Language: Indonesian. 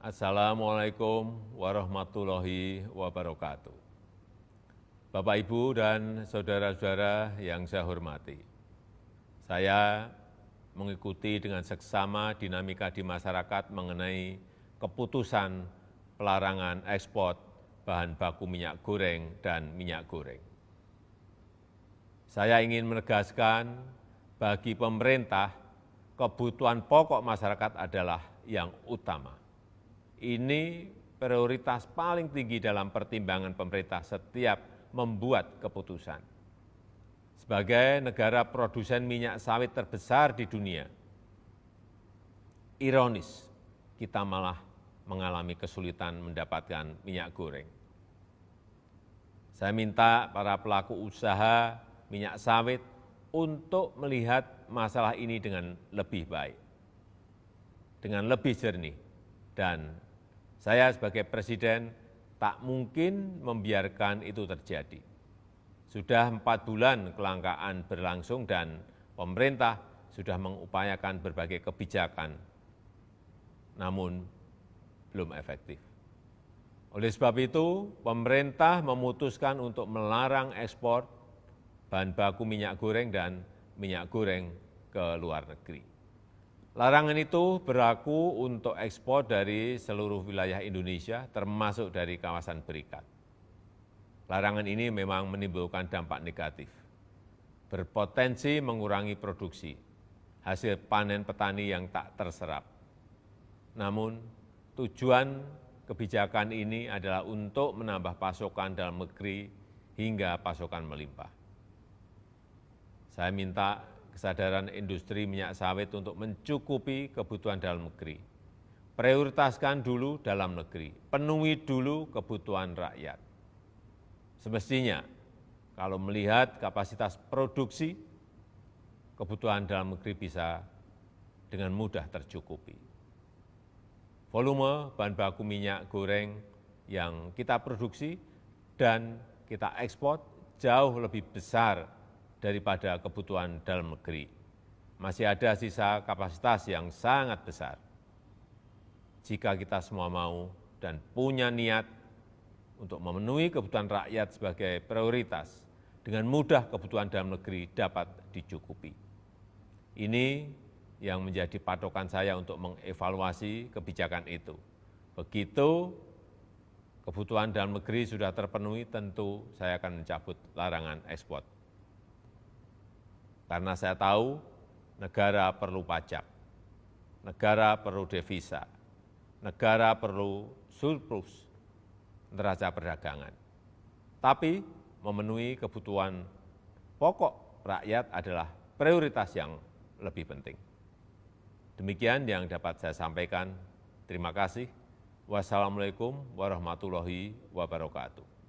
Assalamualaikum warahmatullahi wabarakatuh. Bapak, Ibu, dan saudara-saudara yang saya hormati, saya mengikuti dengan seksama dinamika di masyarakat mengenai keputusan pelarangan ekspor bahan baku minyak goreng dan minyak goreng. Saya ingin menegaskan bagi pemerintah kebutuhan pokok masyarakat adalah yang utama. Ini prioritas paling tinggi dalam pertimbangan pemerintah setiap membuat keputusan. Sebagai negara produsen minyak sawit terbesar di dunia, ironis kita malah mengalami kesulitan mendapatkan minyak goreng. Saya minta para pelaku usaha minyak sawit untuk melihat masalah ini dengan lebih baik, dengan lebih jernih, dan saya sebagai presiden tak mungkin membiarkan itu terjadi. Sudah empat bulan kelangkaan berlangsung dan pemerintah sudah mengupayakan berbagai kebijakan, namun belum efektif. Oleh sebab itu, pemerintah memutuskan untuk melarang ekspor bahan baku minyak goreng dan minyak goreng ke luar negeri. Larangan itu berlaku untuk ekspor dari seluruh wilayah Indonesia, termasuk dari kawasan berikat. Larangan ini memang menimbulkan dampak negatif, berpotensi mengurangi produksi, hasil panen petani yang tak terserap. Namun, tujuan kebijakan ini adalah untuk menambah pasokan dalam negeri hingga pasokan melimpah. Saya minta kesadaran industri minyak sawit untuk mencukupi kebutuhan dalam negeri. Prioritaskan dulu dalam negeri, penuhi dulu kebutuhan rakyat. Semestinya, kalau melihat kapasitas produksi, kebutuhan dalam negeri bisa dengan mudah tercukupi. Volume bahan baku minyak goreng yang kita produksi dan kita ekspor jauh lebih besar daripada kebutuhan dalam negeri. Masih ada sisa kapasitas yang sangat besar. Jika kita semua mau dan punya niat untuk memenuhi kebutuhan rakyat sebagai prioritas, dengan mudah kebutuhan dalam negeri dapat dicukupi. Ini yang menjadi patokan saya untuk mengevaluasi kebijakan itu. Begitu kebutuhan dalam negeri sudah terpenuhi, tentu saya akan mencabut larangan ekspor karena saya tahu negara perlu pajak, negara perlu devisa, negara perlu surplus neraca perdagangan. Tapi memenuhi kebutuhan pokok rakyat adalah prioritas yang lebih penting. Demikian yang dapat saya sampaikan. Terima kasih. Wassalamualaikum warahmatullahi wabarakatuh.